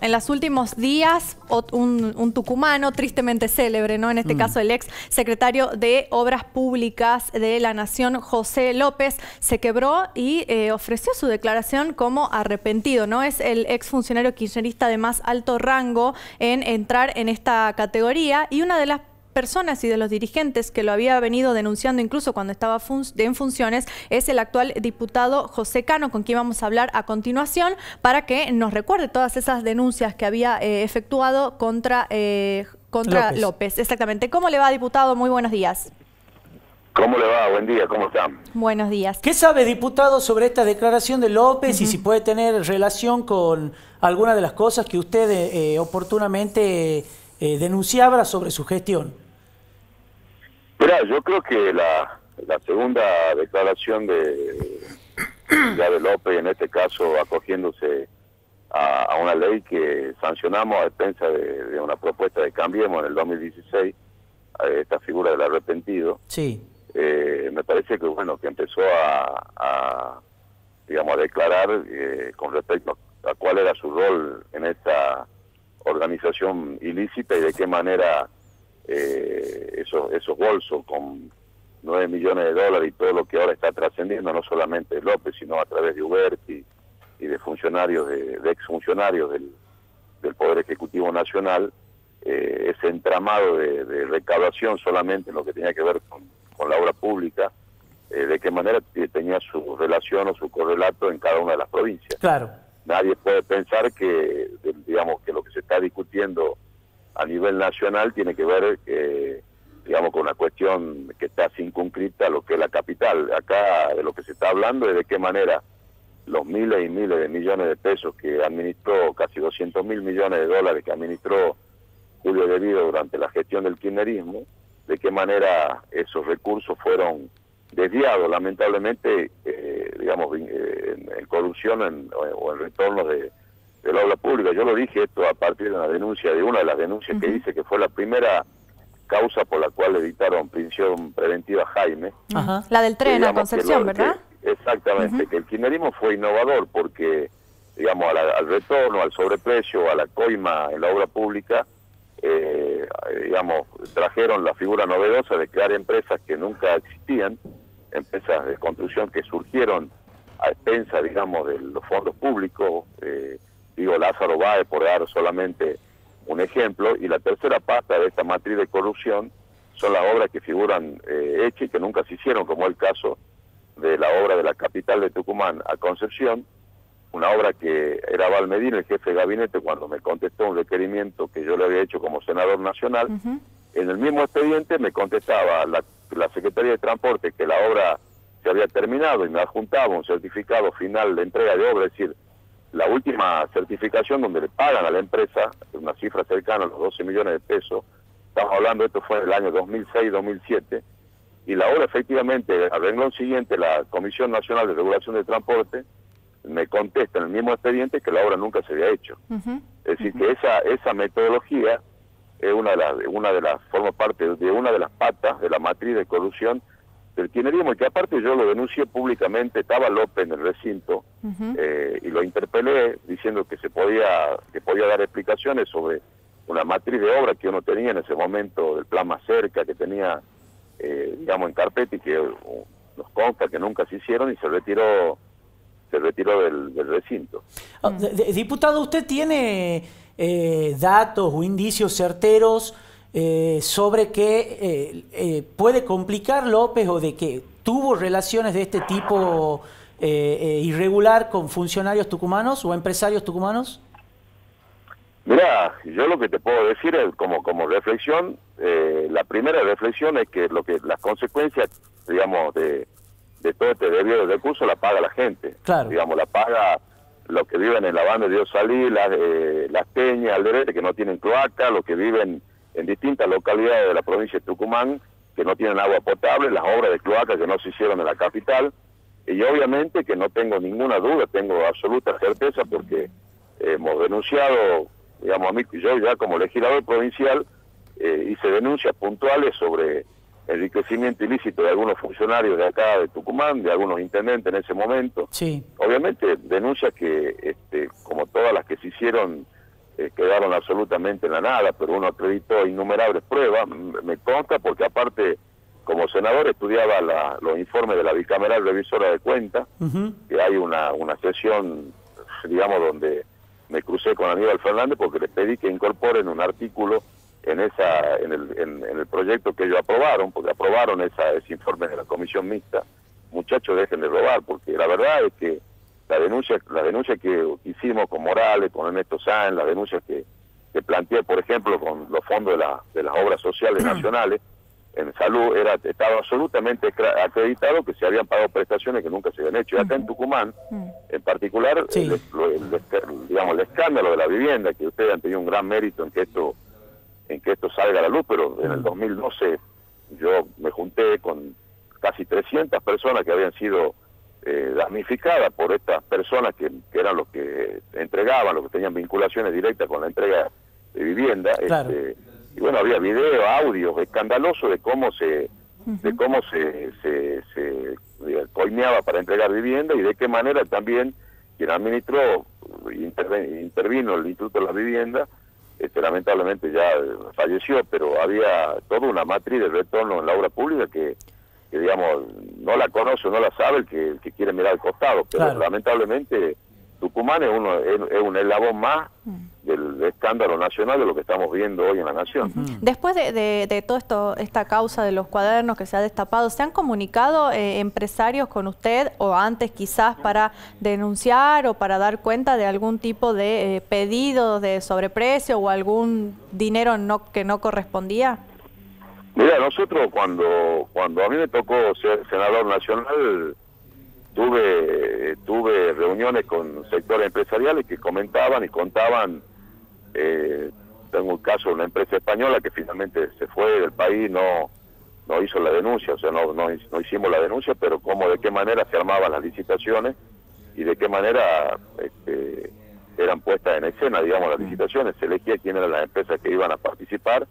En los últimos días, un, tucumano tristemente célebre, ¿no? En este mm. caso, el ex secretario de Obras Públicas de la Nación, José López, se quebró y eh, ofreció su declaración como arrepentido, ¿no? Es el ex funcionario kirchnerista de más alto rango en entrar en esta categoría y una de las personas y de los dirigentes que lo había venido denunciando incluso cuando estaba en funciones es el actual diputado José Cano, con quien vamos a hablar a continuación, para que nos recuerde todas esas denuncias que había eh, efectuado contra, eh, contra López. Exactamente. ¿Cómo le va, diputado? Muy buenos días. ¿Cómo le va? Buen día, ¿cómo están? Buenos días. ¿Qué sabe, diputado, sobre esta declaración de López y si puede tener relación con alguna de las cosas que usted eh, oportunamente denunciaba sobre su gestión? Mira, yo creo que la, segunda declaración de, de López, en este caso acogiéndose a, una ley que sancionamos a defensa de, una propuesta de Cambiemos en el 2016, esta figura del arrepentido, sí. Eh, me parece que bueno que empezó a, digamos a declarar eh, con respecto a cuál era su rol en esta organización ilícita y de qué manera eh, esos, esos bolsos con 9 millones de dólares y todo lo que ahora está trascendiendo, no solamente López, sino a través de Uberti y de funcionarios, de, de exfuncionarios del, del Poder Ejecutivo Nacional, eh, ese entramado de, recaudación solamente en lo que tenía que ver con, la obra pública, eh, de qué manera tenía su relación o su correlato en cada una de las provincias. Claro. Nadie puede pensar que, digamos, que lo que se está discutiendo a nivel nacional tiene que ver, eh, digamos, con una cuestión que está circunscrita a lo que es la capital. Acá de lo que se está hablando es de qué manera los miles y miles de millones de pesos que administró, casi 200 mil millones de dólares que administró Julio Debido durante la gestión del kirchnerismo, de qué manera esos recursos fueron desviados, lamentablemente, eh, digamos, eh, en, corrupción o en retorno de de la obra pública. Yo lo dije esto a partir de una denuncia, de una de las denuncias que dice que fue la primera causa por la cual le dictaron prisión preventiva a Jaime. La del tren a Concepción, ¿verdad? exactamente, que el kirchnerismo fue innovador porque, digamos, al, retorno, al sobreprecio, a la coima en la obra pública, eh, digamos, trajeron la figura novedosa de crear empresas que nunca existían, empresas de construcción que surgieron a expensa, digamos, de los fondos públicos, eh, digo Lázaro Báez por dar solamente un ejemplo, y la tercera pata de esta matriz de corrupción son las obras que figuran eh, hechas y que nunca se hicieron, como el caso de la obra de la capital de Tucumán a Concepción, una obra que era Valmedina, el jefe de gabinete, cuando me contestó un requerimiento que yo le había hecho como senador nacional, en el mismo expediente me contestaba la, la Secretaría de Transporte que la obra se había terminado y me adjuntaba un certificado final de entrega de obra, es decir, la última certificación donde le pagan a la empresa una cifra cercana a los 12 millones de pesos, estamos hablando, esto fue en el año 2006-2007, y la obra efectivamente, al renglón siguiente, la Comisión Nacional de Regulación de Transporte me contesta en el mismo expediente que la obra nunca se había hecho. es decir, que esa, esa metodología es una de las, una de las, forma parte de una de las patas de la matriz de corrupción del kirchnerismo y que aparte yo lo denuncié públicamente, estaba López en el recinto eh, y lo interpelé diciendo que se podía, que podía dar explicaciones sobre una matriz de obra que uno tenía en ese momento del plan más cerca, que tenía, eh, digamos, en carpeta y que uh, nos consta que nunca se hicieron y se retiró se retiró del, recinto. Ah, diputado, ¿usted tiene eh, datos o indicios certeros eh, sobre que eh, eh, puede complicar López o de que tuvo relaciones de este tipo irregular con funcionarios tucumanos o empresarios tucumanos? Mira, yo lo que te puedo decir es como como reflexión, la primera reflexión es que lo que las consecuencias, digamos, de, de todo este debido de recursos la paga la gente. Claro. Digamos, la paga los que viven en la banda de Dios Salí, las, las Peñas, Alderete, que no tienen cloaca, los que viven en distintas localidades de la provincia de Tucumán que no tienen agua potable, las obras de cloaca que no se hicieron en la capital, y obviamente que no tengo ninguna duda, tengo absoluta certeza porque hemos denunciado, digamos a mí, yo ya como legislador provincial eh, hice denuncias puntuales sobre enriquecimiento ilícito de algunos funcionarios de acá de Tucumán, de algunos intendentes en ese momento. Sí. Obviamente denuncias que, este, como todas las que se hicieron eh, quedaron absolutamente en la nada, pero uno acreditó innumerables pruebas, me consta porque aparte como senador estudiaba los informes de la bicameral revisora de cuentas, que hay una, una sesión, digamos, donde me crucé con Aníbal Fernández porque les pedí que incorporen un artículo en esa en el, en, el proyecto que ellos aprobaron, porque aprobaron esa, ese informe de la comisión mixta. Muchachos, dejen de robar, porque la verdad es que la denuncia la denuncia que hicimos con Morales, con Ernesto Sáenz, la denuncia que, que planteé, por ejemplo, con los fondos de, la, de las obras sociales nacionales, en salud era estaba absolutamente acreditado que se habían pagado prestaciones que nunca se habían hecho. Y acá en Tucumán, en particular, el, digamos, el escándalo de la vivienda, que ustedes han tenido un gran mérito en que esto en que esto salga a la luz, pero en el 2012 yo me junté con casi 300 personas que habían sido eh, damnificadas por estas personas que, eran los que entregaban, los que tenían vinculaciones directas con la entrega de vivienda. Este, y bueno, había videos, audios escandalosos de cómo se de cómo se, se, se coimeaba para entregar vivienda y de qué manera también quien administró, intervino el Instituto de la Vivienda, este, lamentablemente ya falleció, pero había toda una matriz de retorno en la obra pública que, digamos, no la conoce, no la sabe el que, que quiere mirar al costado, pero lamentablemente Tucumán es, uno, es, un eslabón más mm. del escándalo nacional de lo que estamos viendo hoy en la nación. Después de, de, todo esto, esta causa de los cuadernos que se ha destapado, ¿se han comunicado eh, empresarios con usted o antes quizás para denunciar o para dar cuenta de algún tipo de eh, pedido de sobreprecio o algún dinero no, que no correspondía? Mira, nosotros cuando, cuando a mí me tocó ser senador nacional tuve tuve reuniones con sectores empresariales que comentaban y contaban eh, tengo un caso de una empresa española que finalmente se fue del país no no hizo la denuncia o sea no, no, hicimos la denuncia pero cómo de qué manera se armaban las licitaciones y de qué manera este, eran puestas en escena digamos las licitaciones. Se elegía quién eran las empresas que iban a participar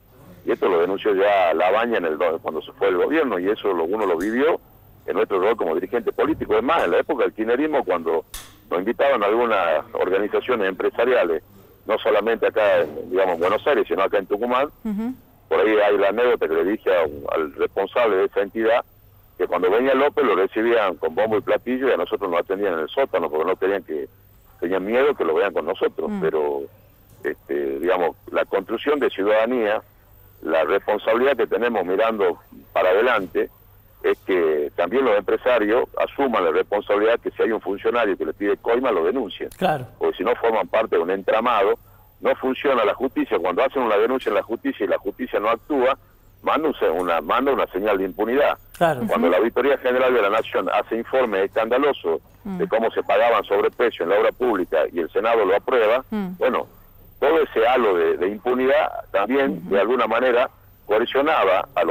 y esto lo denunció ya la baña en el cuando se fue el gobierno y eso lo, uno lo vivió en nuestro rol como dirigente político. Es más, en la época del kirchnerismo, cuando nos invitaban a algunas organizaciones empresariales, no solamente acá, en, digamos, en Buenos Aires, sino acá en Tucumán, por ahí hay la anécdota que le dije al responsable de esa entidad, que cuando venía López lo recibían con bombo y platillo y a nosotros nos atendían en el sótano porque no querían que, tenían miedo que lo vean con nosotros, mm. pero, este, digamos, la construcción de ciudadanía, la responsabilidad que tenemos mirando para adelante, es que también los empresarios asuman la responsabilidad que si hay un funcionario que le pide coima, lo denuncien. Claro. Porque si no forman parte de un entramado, no funciona la justicia. Cuando hacen una denuncia en la justicia y la justicia no actúa, manda una, manda una señal de impunidad. Cuando la Auditoría General de la Nación hace informe escandaloso de mm. cómo se pagaban sobreprecio en la obra pública y el Senado lo aprueba, mm. bueno, todo ese halo de, impunidad también, de alguna manera, coercionaba a,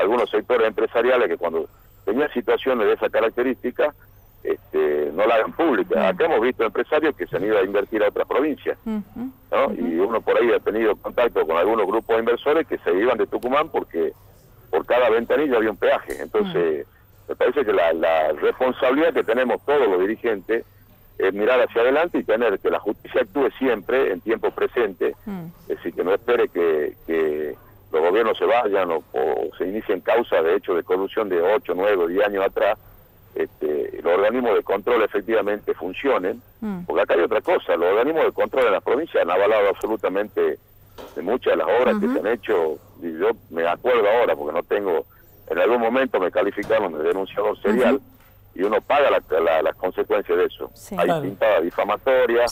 algunos sectores empresariales que cuando tenían situaciones de esa característica este, no la hagan pública. Acá hemos visto empresarios que se han ido a invertir a otras provincias, ¿no? Y uno por ahí ha tenido contacto con algunos grupos de inversores que se iban de Tucumán porque por cada ventanilla había un peaje. Entonces, me parece que la, responsabilidad que tenemos todos los dirigentes es mirar hacia adelante y tener que la justicia actúe siempre en tiempo presente, es decir, que no espere que, que los gobiernos se vayan o, se inicien causas de hecho de corrupción de 8, 9, 10 años atrás, este, los organismos de control efectivamente funcionen, mm. porque acá hay otra cosa, los organismos de control en las provincias han avalado absolutamente de muchas de las obras que se han hecho, y yo me acuerdo ahora, porque no tengo, en algún momento me calificaron de denunciador serial, y uno paga las consecuencias de eso. hay pintada difamatoria,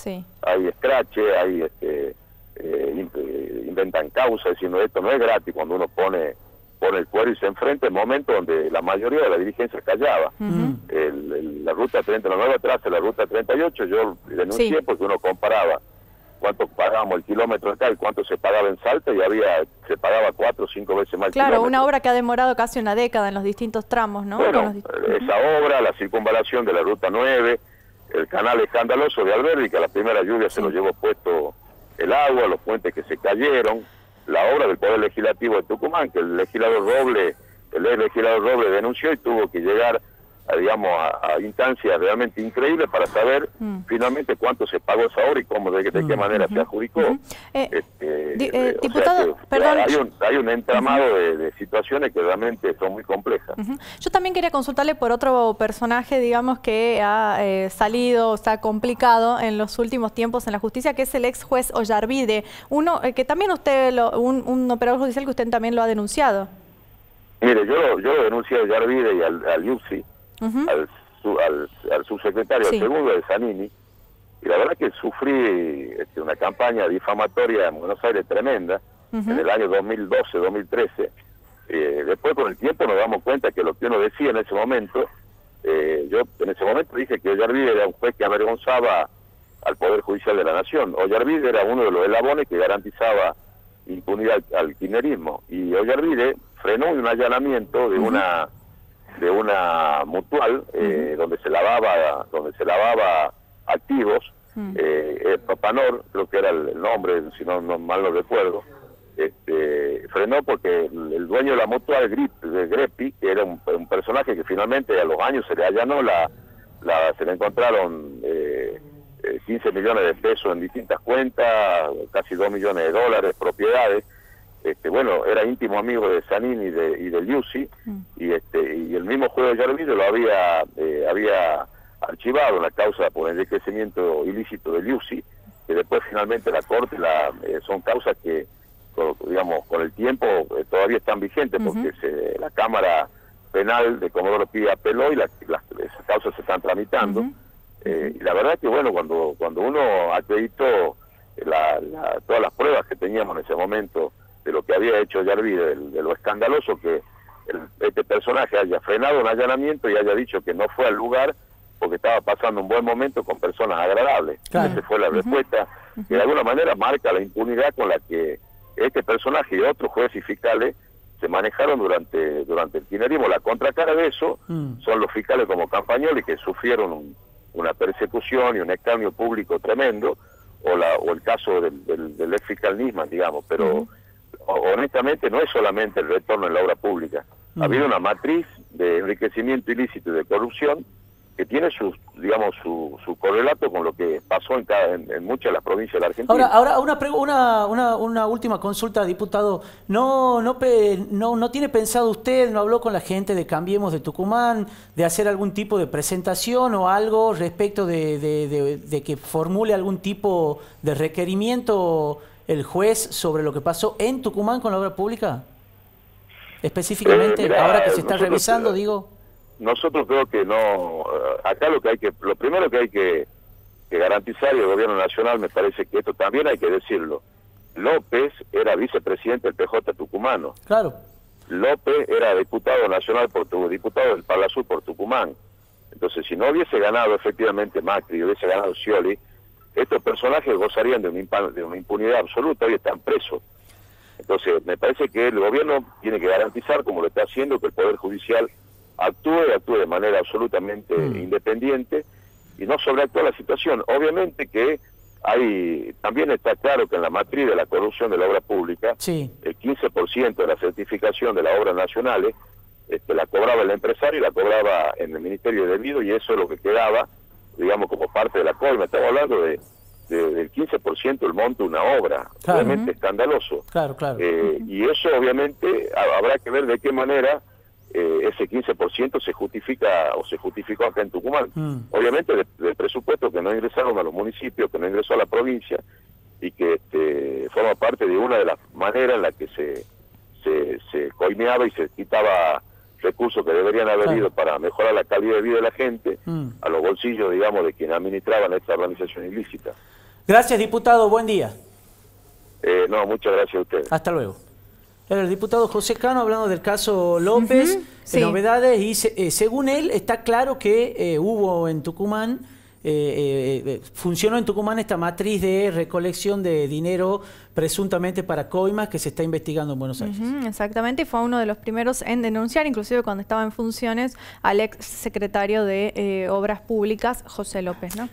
hay escrache, hay este, eh, eh, inventan causas diciendo esto no es gratis cuando uno pone pone el cuero y se enfrenta en momentos donde la mayoría de la dirigencia callaba. la ruta 39 atrás de la ruta 38 yo denuncié porque uno comparaba cuánto pagábamos el kilómetro acá y cuánto se pagaba en Salta y había se pagaba cuatro o cinco veces más. Claro, una obra que ha demorado casi una década en los distintos tramos, ¿no? Bueno, esa obra, la circunvalación de la ruta 9, el canal escandaloso de Alberdi, que a la primera lluvia se lo llevó puesto el agua, los puentes que se cayeron, la obra del Poder Legislativo de Tucumán, que el legislador Roble, el legislador Roble denunció y tuvo que llegar digamos, a, instancias realmente increíbles para saber mm. finalmente cuánto se pagó esa obra y cómo, de, qué mm. manera se adjudicó. Eh, este, eh, diputado, perdón. Hay un, hay un entramado de, situaciones que realmente son muy complejas. Yo también quería consultarle por otro personaje, digamos, que ha eh, salido, o sea, complicado en los últimos tiempos en la justicia, que es el ex juez Ollarvide, uno que también usted, lo, un, operador judicial que usted también lo ha denunciado. Mire, yo, yo lo denuncié a Ollarvide y al, al al, al, subsecretario segundo de Zanini, y la verdad que sufrí este, una campaña difamatoria en Buenos Aires tremenda en el año 2012-2013. Eh, después con el tiempo nos damos cuenta que lo que uno decía en ese momento, eh, yo en ese momento dije que Ollarvide era un juez que avergonzaba al Poder Judicial de la Nación. Ollarvide era uno de los elabones que garantizaba impunidad al, al Y Ollarvide frenó un allanamiento de una de una mutual eh, donde se lavaba donde se lavaba activos eh, eh, Papanor creo que era el, nombre si no, mal no recuerdo este, frenó porque el, dueño de la mutual de Grepi que era un, personaje que finalmente a los años se le allanó la, la se le encontraron eh, 15 millones de pesos en distintas cuentas casi 2 millones de dólares propiedades este, bueno, era íntimo amigo de Sanín y de, y de Liusi, mm. y, este, y el mismo juez de lo había, eh, había archivado en la causa por enriquecimiento ilícito de Liusi, que después finalmente la Corte, la, eh, son causas que, digamos, con el tiempo eh, todavía están vigentes, porque se, la Cámara Penal de Comodoro Pía apeló y las, esas causas se están tramitando. y la verdad que, bueno, cuando, cuando uno acreditó la, todas las pruebas que teníamos en ese momento, que había hecho Yarvide, de, lo escandaloso que este personaje haya frenado un allanamiento y haya dicho que no fue al lugar porque estaba pasando un buen momento con personas agradables. Esa fue la respuesta, que de alguna manera marca la impunidad con la que este personaje y otros jueces y fiscales se manejaron durante durante el kirchnerismo. La contracara de eso mm. son los fiscales como Campañoli que sufrieron una persecución y un escarnio público tremendo, o, la, o el caso del, del, ex fiscal Nisman, digamos, pero honestamente no es solamente el retorno en la obra pública. Ha habido una matriz de enriquecimiento ilícito y de corrupción que tiene su, digamos, su, su correlato con lo que pasó en, cada, en, muchas de las provincias de la Argentina. Ahora, ahora una, una, una, una última consulta, diputado. ¿No, no, no, ¿No tiene pensado usted, no habló con la gente de Cambiemos de Tucumán, de hacer algún tipo de presentación o algo respecto de, de, de que formule algún tipo de requerimiento el juez sobre lo que pasó en Tucumán con la obra pública? Específicamente, eh, ahora que se está revisando, digo. Nosotros creo que no. Eh, acá lo que hay que, lo primero que hay que, garantizar y el gobierno nacional me parece que esto también hay que decirlo. López era vicepresidente del PJ tucumano. Claro. López era diputado nacional por diputado del Pala Sur por Tucumán. Entonces, si no hubiese ganado efectivamente Macri, hubiese ganado Scioli, estos personajes gozarían de una, de una impunidad absoluta y están presos. Entonces, me parece que el gobierno tiene que garantizar, como lo está haciendo, que el Poder Judicial actúe, actúe de manera absolutamente mm. independiente y no sobreactúe la situación. Obviamente que hay, también está claro que en la matriz de la corrupción de la obra pública, el 15% de la certificación de las obras nacionales este, la cobraba el empresario y la cobraba en el Ministerio de Debido y eso es lo que quedaba digamos, como parte de la coima. Estamos hablando de, del 15% el monto de una obra, realmente escandaloso. Claro, claro. Eh, y eso obviamente habrá que ver de qué manera eh, ese 15% se justifica o se justificó acá en Tucumán. Mm. Obviamente del presupuesto que no ingresaron a los municipios, que no ingresó a la provincia y que este, forma parte de una de las maneras en las que se, se, se coimeaba y se quitaba recursos que deberían haber ido para mejorar la calidad de vida de la gente mm. a los bolsillos, digamos, de quienes administraban esta organización ilícita. Gracias, diputado. Buen día. Eh, no, muchas gracias a usted. Hasta luego. El diputado José Cano hablando del caso López, novedades, y eh, según él está claro que eh, hubo en Tucumán eh, eh, funcionó en Tucumán esta matriz de recolección de dinero presuntamente para coimas que se está investigando en Buenos Aires. exactamente, y fue uno de los primeros en denunciar, inclusive cuando estaba en funciones, al ex secretario de eh, Obras Públicas, José López. ¿no?